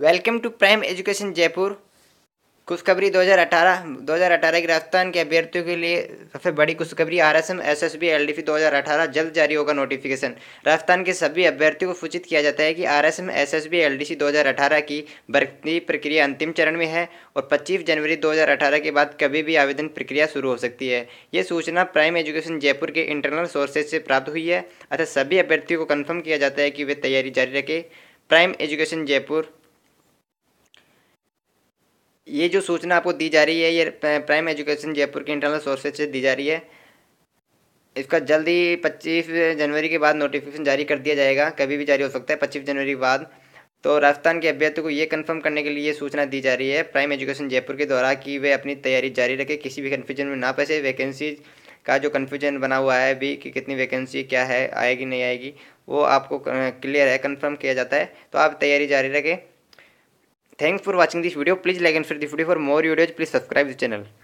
Welcome to prime education Jaipur. खुशखबरी 2018 2018 के राजस्थान के अभ्यर्थियों के लिए सबसे बड़ी खुशखबरी R S M S S B L D C दो हज़ार अठारह जल्द जारी होगा नोटिफिकेशन राजस्थान के सभी अभ्यर्थियों को सूचित किया जाता है कि R S M S S B L D C दो हज़ार अठारह की भर्ती प्रक्रिया अंतिम चरण में है और 25 जनवरी 2018 के बाद कभी भी आवेदन प्रक्रिया शुरू हो सकती है। ये सूचना प्राइम एजुकेशन जयपुर के इंटरनल सोर्सेज से प्राप्त हुई है। अतः सभी अभ्यर्थियों को कन्फर्म किया जाता है कि वे तैयारी जारी रखें। Prime education Jaipur. ये जो सूचना आपको दी जा रही है, ये प्राइम एजुकेशन जयपुर के इंटरनल सोर्सेज से दी जा रही है। इसका जल्दी 25 जनवरी के बाद नोटिफिकेशन जारी कर दिया जाएगा। कभी भी जारी हो सकता है 25 जनवरी के बाद। तो राजस्थान के अभ्यर्थियों को ये कंफर्म करने के लिए सूचना दी जा रही है प्राइम एजुकेशन जयपुर के द्वारा कि वे अपनी तैयारी जारी रखें। किसी भी कन्फ्यूज़न में ना पैसे वैकेंसी का जो कन्फ्यूज़न बना हुआ है अभी कि कितनी वैकेंसी क्या है, आएगी, नहीं आएगी, वो आपको क्लियर है कन्फर्म किया जाता है। तो आप तैयारी जारी रखें। Thanks for watching this video. Please like and share the video for more videos. Please subscribe the channel.